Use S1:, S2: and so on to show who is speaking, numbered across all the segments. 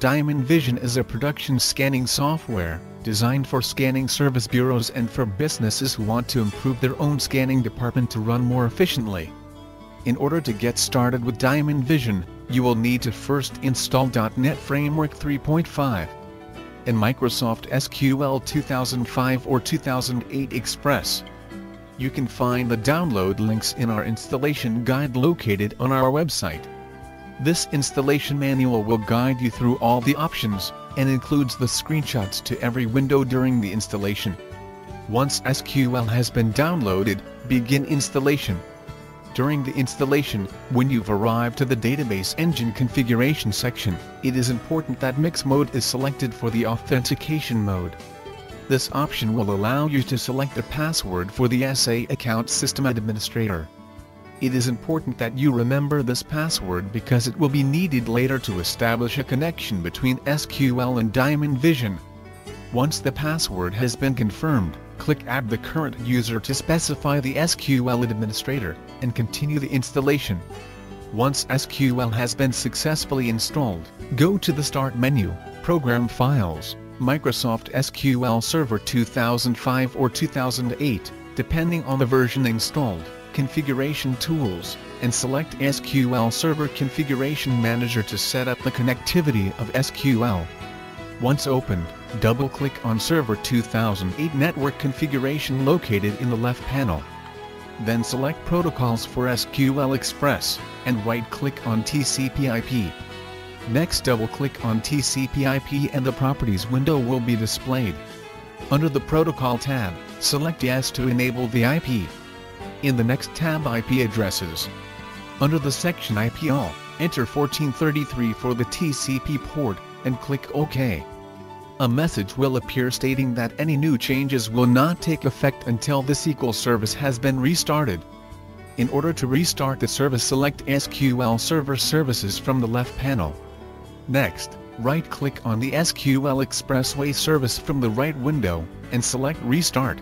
S1: Diamond Vision is a production scanning software, designed for scanning service bureaus and for businesses who want to improve their own scanning department to run more efficiently. In order to get started with Diamond Vision, you will need to first install .NET Framework 3.5 and Microsoft SQL 2005 or 2008 Express. You can find the download links in our installation guide located on our website. This installation manual will guide you through all the options, and includes the screenshots to every window during the installation. Once SQL has been downloaded, begin installation. During the installation, when you've arrived to the database engine configuration section, it is important that mix mode is selected for the authentication mode. This option will allow you to select a password for the SA account system administrator. It is important that you remember this password because it will be needed later to establish a connection between SQL and Diamond Vision. Once the password has been confirmed, click Add the current user to specify the SQL administrator, and continue the installation. Once SQL has been successfully installed, go to the Start menu, Program Files, Microsoft SQL Server 2005 or 2008, depending on the version installed, Configuration Tools, and select SQL Server Configuration Manager to set up the connectivity of SQL. Once opened, double-click on Server 2008 Network Configuration located in the left panel. Then select Protocols for SQL Express, and right-click on TCP/IP. Next double-click on TCP/IP and the Properties window will be displayed. Under the Protocol tab, select Yes to enable the IP. In the next tab IP addresses. Under the section IP all, enter 1433 for the TCP port, and click OK. A message will appear stating that any new changes will not take effect until the SQL service has been restarted. In order to restart the service select SQL Server Services from the left panel. Next, right-click on the SQL Expressway service from the right window, and select Restart.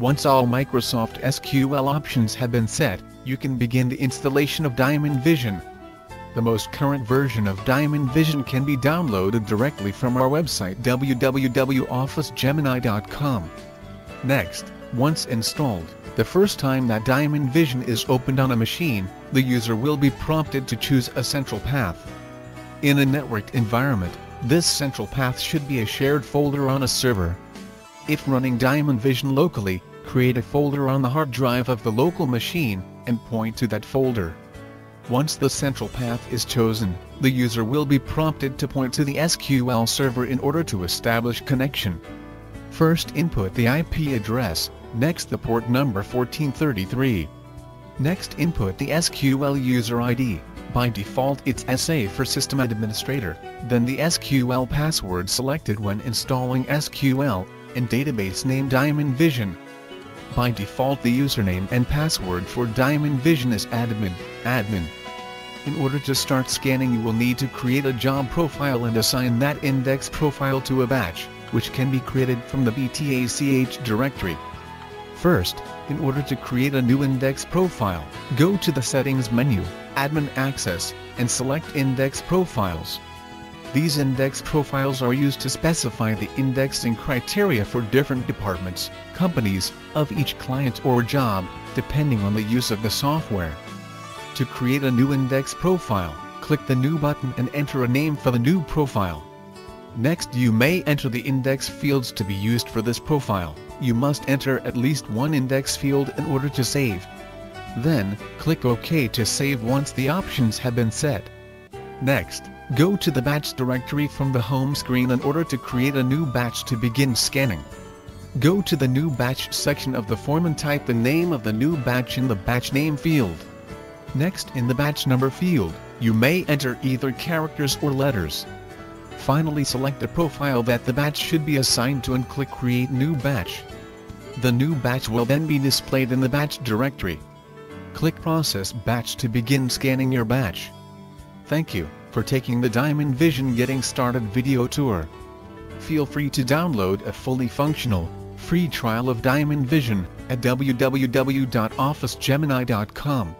S1: Once all Microsoft SQL options have been set, you can begin the installation of Diamond Vision. The most current version of Diamond Vision can be downloaded directly from our website www.officegemini.com. Next, once installed, the first time that Diamond Vision is opened on a machine, the user will be prompted to choose a central path. In a networked environment, this central path should be a shared folder on a server. If running Diamond Vision locally, create a folder on the hard drive of the local machine, and point to that folder. Once the central path is chosen, the user will be prompted to point to the SQL server in order to establish connection. First input the IP address, next the port number 1433. Next input the SQL user ID, by default it's SA for system administrator, then the SQL password selected when installing SQL, and database name Diamond Vision. By default the username and password for Diamond Vision is admin, admin. In order to start scanning you will need to create a job profile and assign that index profile to a batch, which can be created from the batch directory. First, in order to create a new index profile, go to the Settings menu, Admin Access, and select Index Profiles. These index profiles are used to specify the indexing criteria for different departments, companies, of each client or job, depending on the use of the software. To create a new index profile, click the New button and enter a name for the new profile. Next you may enter the index fields to be used for this profile. You must enter at least one index field in order to save. Then, click OK to save once the options have been set. Next, Go to the batch directory from the home screen in order to create a new batch to begin scanning. Go to the new batch section of the form and type the name of the new batch in the batch name field. Next in the batch number field, you may enter either characters or letters. Finally select the profile that the batch should be assigned to and click create new batch. The new batch will then be displayed in the batch directory. Click process batch to begin scanning your batch. Thank you for taking the Diamond Vision Getting Started video tour. Feel free to download a fully functional, free trial of Diamond Vision at www.officegemini.com.